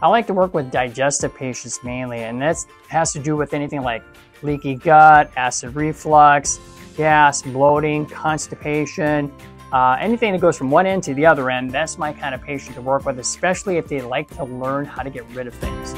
I like to work with digestive patients mainly, and that has to do with anything like leaky gut, acid reflux, gas, bloating, constipation, uh, anything that goes from one end to the other end. That's my kind of patient to work with, especially if they like to learn how to get rid of things.